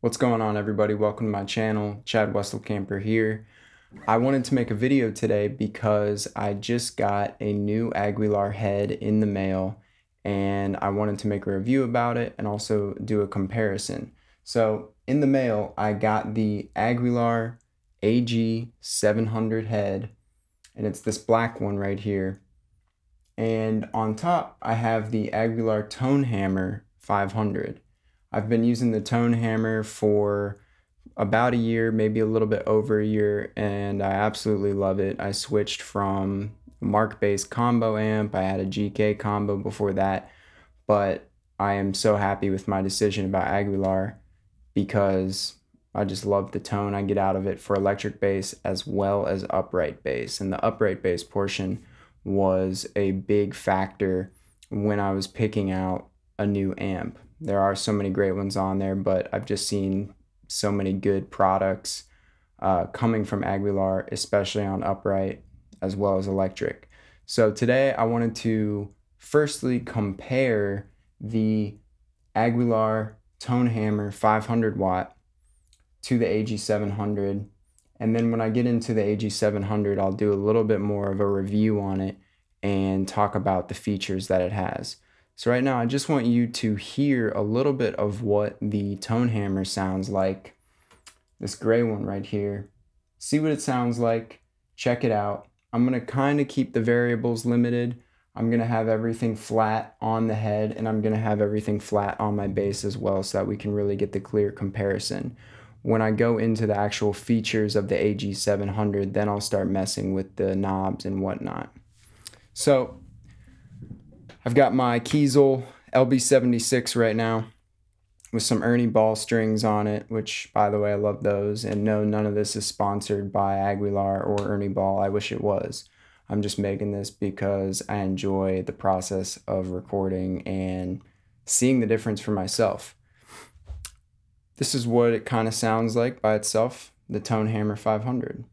What's going on everybody? Welcome to my channel. Chad Wesselkamper here. I wanted to make a video today because I just got a new Aguilar head in the mail and I wanted to make a review about it and also do a comparison. So in the mail, I got the Aguilar AG 700 head and it's this black one right here. And on top, I have the Aguilar Tone Hammer 500. I've been using the Tone Hammer for about a year, maybe a little bit over a year, and I absolutely love it. I switched from Markbass combo amp, I had a GK combo before that, but I am so happy with my decision about Aguilar because I just love the tone I get out of it for electric bass as well as upright bass. And the upright bass portion was a big factor when I was picking out a new amp. There are so many great ones on there, but I've just seen so many good products uh, coming from Aguilar, especially on upright as well as electric. So today I wanted to firstly compare the Aguilar Tone Hammer 500 watt to the AG700. And then when I get into the AG700, I'll do a little bit more of a review on it and talk about the features that it has. So right now I just want you to hear a little bit of what the Tone Hammer sounds like. This gray one right here. See what it sounds like. Check it out. I'm going to kind of keep the variables limited. I'm going to have everything flat on the head and I'm going to have everything flat on my bass as well so that we can really get the clear comparison. When I go into the actual features of the AG700, then I'll start messing with the knobs and whatnot. So I've got my Kiesel LB76 right now with some Ernie Ball strings on it, which by the way, I love those. And no, none of this is sponsored by Aguilar or Ernie Ball. I wish it was. I'm just making this because I enjoy the process of recording and seeing the difference for myself. This is what it kind of sounds like by itself, the Tone Hammer 500.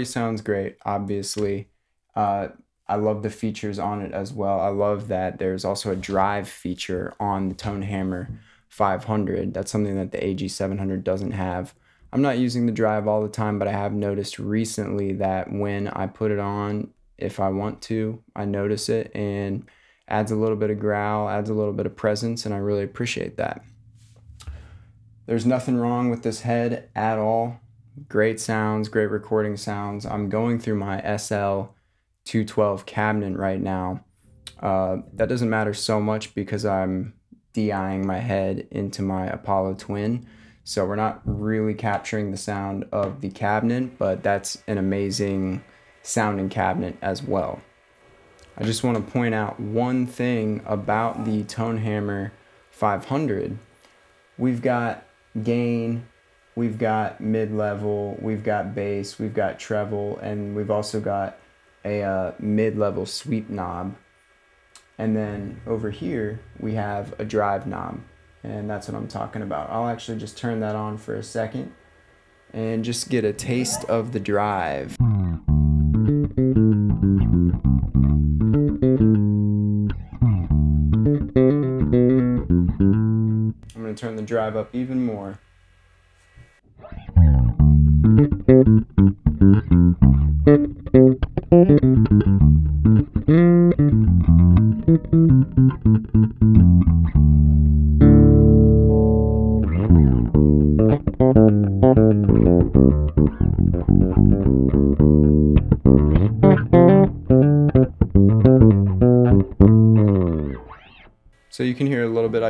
Already sounds great, obviously. Uh, I love the features on it as well. I love that there's also a drive feature on the Tone Hammer 500. That's something that the AG700 doesn't have. I'm not using the drive all the time, but I have noticed recently that when I put it on, if I want to, I notice it and adds a little bit of growl, adds a little bit of presence, and I really appreciate that. There's nothing wrong with this head at all. Great sounds, great recording sounds. I'm going through my SL 212 cabinet right now. Uh, that doesn't matter so much because I'm DIing my head into my Apollo Twin. So we're not really capturing the sound of the cabinet, but that's an amazing sounding cabinet as well. I just want to point out one thing about the Tone Hammer 500. We've got gain, we've got mid-level, we've got bass, we've got treble, and we've also got a uh, mid-level sweep knob. And then over here, we have a drive knob, and that's what I'm talking about. I'll actually just turn that on for a second and just get a taste of the drive. I'm going to turn the drive up even more. So you. can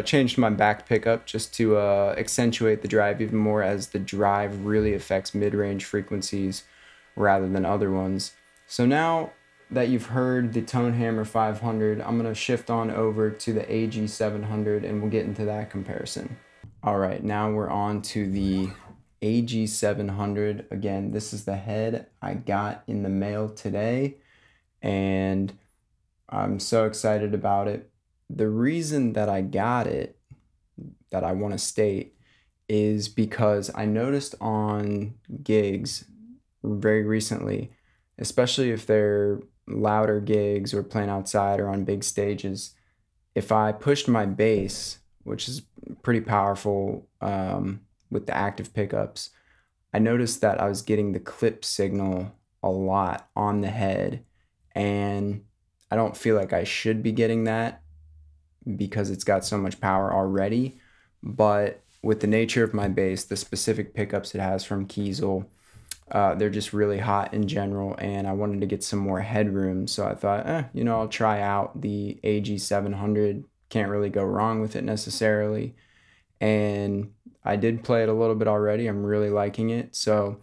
I changed my back pickup just to uh, accentuate the drive even more as the drive really affects mid-range frequencies rather than other ones. So now that you've heard the Tone Hammer 500, I'm going to shift on over to the AG700 and we'll get into that comparison. All right, now we're on to the AG700. Again, this is the head I got in the mail today and I'm so excited about it the reason that I got it, that I want to state, is because I noticed on gigs very recently, especially if they're louder gigs or playing outside or on big stages, if I pushed my bass, which is pretty powerful um, with the active pickups, I noticed that I was getting the clip signal a lot on the head. And I don't feel like I should be getting that because it's got so much power already. But with the nature of my bass, the specific pickups it has from Kiesel, uh, they're just really hot in general, and I wanted to get some more headroom. So I thought, eh, you know, I'll try out the AG700. Can't really go wrong with it necessarily. And I did play it a little bit already. I'm really liking it. So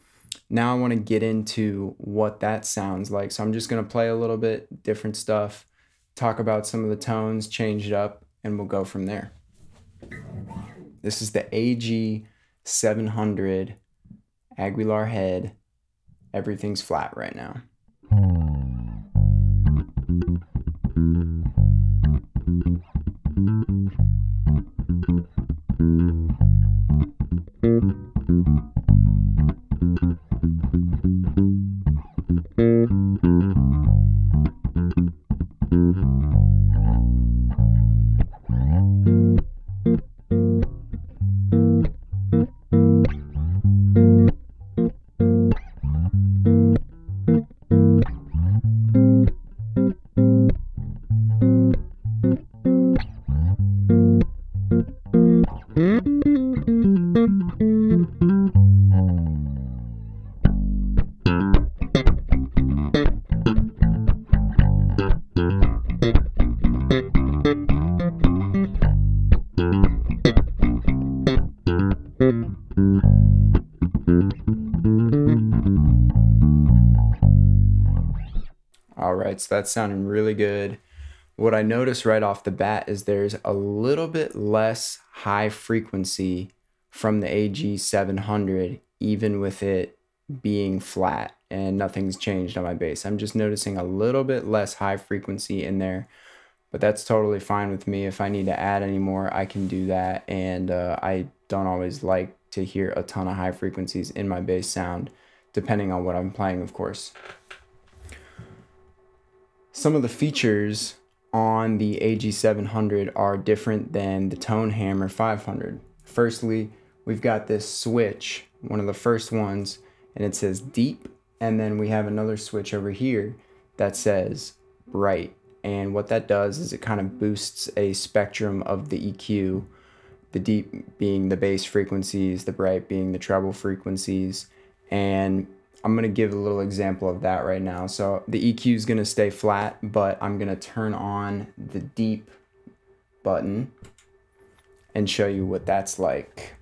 now I want to get into what that sounds like. So I'm just going to play a little bit different stuff talk about some of the tones, change it up, and we'll go from there. This is the AG 700 Aguilar head. Everything's flat right now. So that's sounding really good. What I notice right off the bat is there's a little bit less high frequency from the AG700, even with it being flat and nothing's changed on my bass. I'm just noticing a little bit less high frequency in there, but that's totally fine with me. If I need to add any more, I can do that. And uh, I don't always like to hear a ton of high frequencies in my bass sound, depending on what I'm playing, of course. Some of the features on the AG700 are different than the Tone Hammer 500. Firstly, we've got this switch, one of the first ones, and it says deep, and then we have another switch over here that says bright. And what that does is it kind of boosts a spectrum of the EQ, the deep being the bass frequencies, the bright being the treble frequencies, and I'm to give a little example of that right now. So the EQ is to stay flat, but I'm to turn on the deep button and show you what that's like.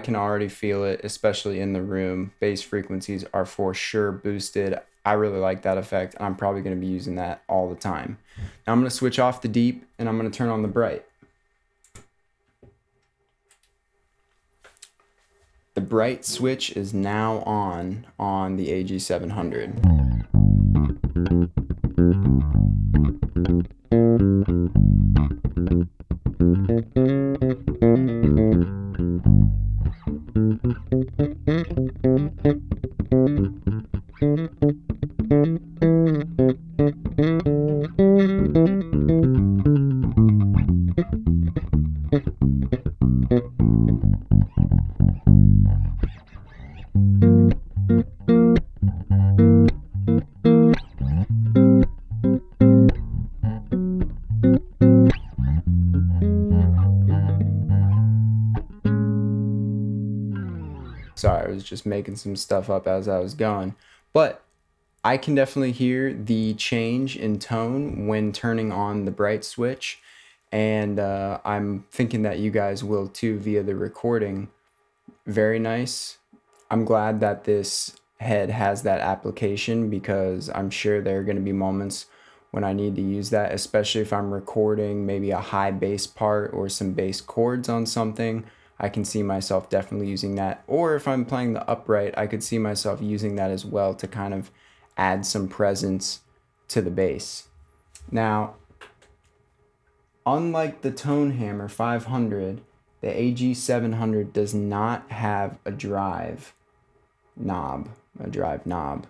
Can already feel it, especially in the room. Bass frequencies are for sure boosted. I really like that effect. And I'm probably going to be using that all the time. Now I'm going to switch off the deep and I'm going to turn on the bright. The bright switch is now on on the AG700. Sorry, I was just making some stuff up as I was going. But I can definitely hear the change in tone when turning on the bright switch. And uh, I'm thinking that you guys will too via the recording. Very nice. I'm glad that this head has that application because I'm sure there are going to be moments when I need to use that, especially if I'm recording maybe a high bass part or some bass chords on something I can see myself definitely using that. Or if I'm playing the upright, I could see myself using that as well to kind of add some presence to the bass. Now, unlike the Tone Hammer 500, the AG700 does not have a drive knob, a drive knob.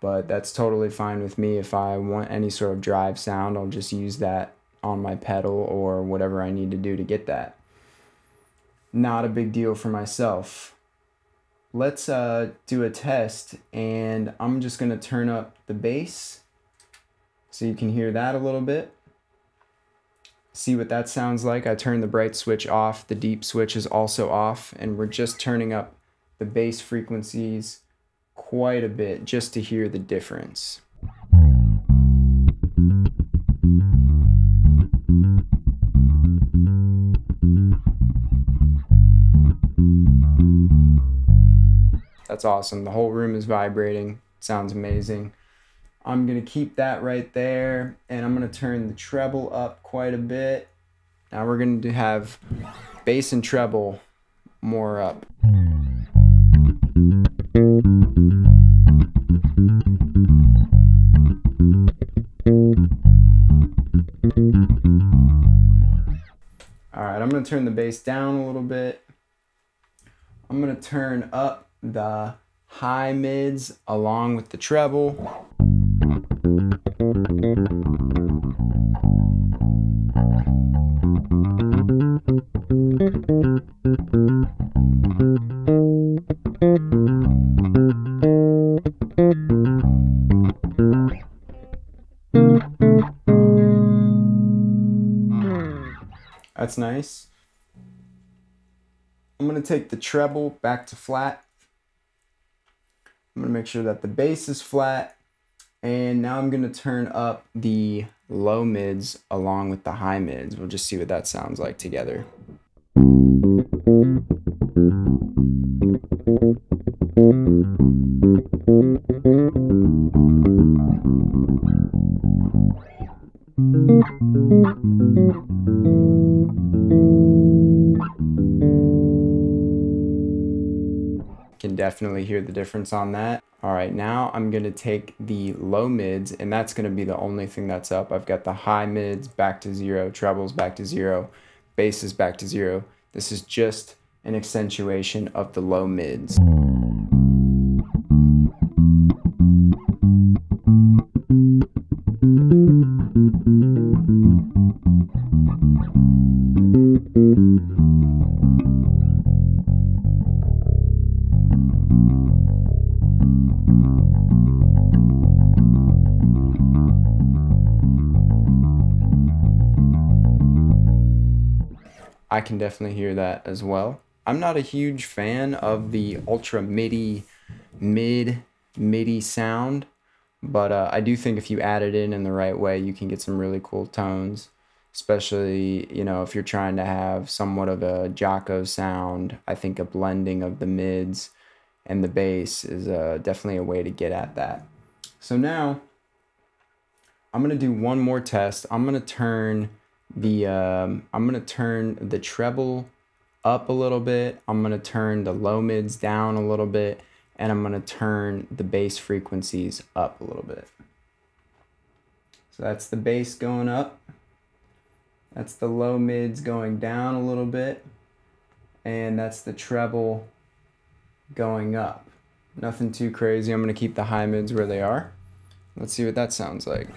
But that's totally fine with me. If I want any sort of drive sound, I'll just use that on my pedal or whatever I need to do to get that not a big deal for myself. Let's uh, do a test and I'm just gonna turn up the bass so you can hear that a little bit. See what that sounds like. I turned the bright switch off, the deep switch is also off, and we're just turning up the bass frequencies quite a bit just to hear the difference. That's awesome. The whole room is vibrating. Sounds amazing. I'm going to keep that right there and I'm going to turn the treble up quite a bit. Now we're going to have bass and treble more up. All right, I'm going to turn the bass down a little bit. I'm going to turn up the high mids along with the treble. That's nice. I'm going to take the treble back to flat I'm gonna make sure that the bass is flat. And now I'm gonna turn up the low mids along with the high mids. We'll just see what that sounds like together. Definitely hear the difference on that. All right, now I'm gonna take the low mids and that's gonna be the only thing that's up. I've got the high mids back to zero, trebles back to zero, basses back to zero. This is just an accentuation of the low mids. I can definitely hear that as well. I'm not a huge fan of the ultra MIDI, mid MIDI sound, but uh, I do think if you add it in in the right way, you can get some really cool tones. Especially, you know, if you're trying to have somewhat of a Jaco sound, I think a blending of the mids and the bass is uh, definitely a way to get at that. So now, I'm gonna do one more test. I'm gonna turn the um, I'm gonna turn the treble up a little bit. I'm going to turn the low mids down a little bit and I'm going to turn the bass frequencies up a little bit. So that's the bass going up. That's the low mids going down a little bit. And that's the treble going up. Nothing too crazy. I'm going to keep the high mids where they are. Let's see what that sounds. Like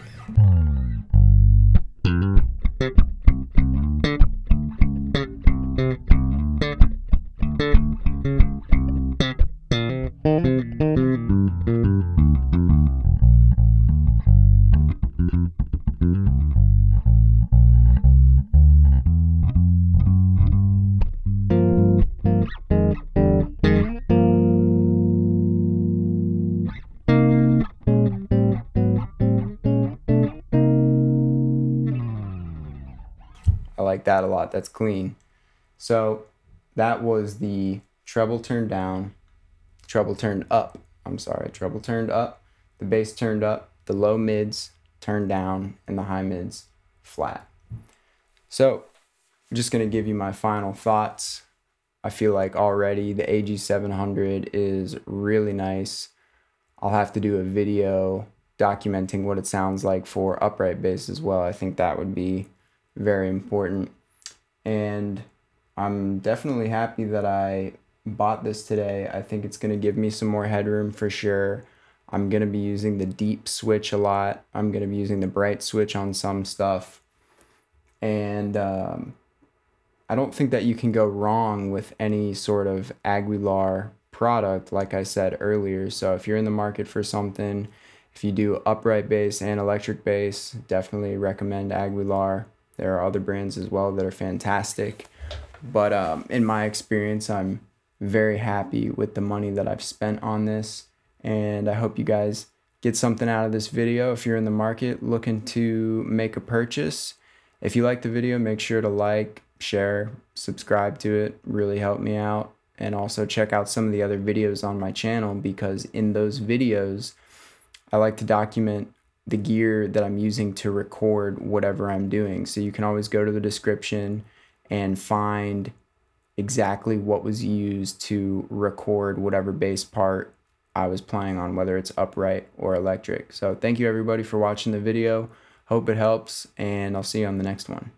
that a lot. That's clean. So that was the treble turned down, treble turned up. I'm sorry, treble turned up, the bass turned up, the low mids turned down, and the high mids flat. So I'm just going to give you my final thoughts. I feel like already the AG700 is really nice. I'll have to do a video documenting what it sounds like for upright bass as well. I think that would be very important. And I'm definitely happy that I bought this today. I think it's going to give me some more headroom for sure. I'm going to be using the deep switch a lot. I'm going to be using the bright switch on some stuff. And um, I don't think that you can go wrong with any sort of Aguilar product, like I said earlier. So if you're in the market for something, if you do upright bass and electric bass, definitely recommend Aguilar. There are other brands as well that are fantastic. But um, in my experience, I'm very happy with the money that I've spent on this. And I hope you guys get something out of this video. If you're in the market looking to make a purchase, if you like the video, make sure to like, share, subscribe to it. Really help me out. And also check out some of the other videos on my channel because in those videos, I like to document the gear that I'm using to record whatever I'm doing. So you can always go to the description and find exactly what was used to record whatever bass part I was playing on, whether it's upright or electric. So thank you everybody for watching the video. Hope it helps, and I'll see you on the next one.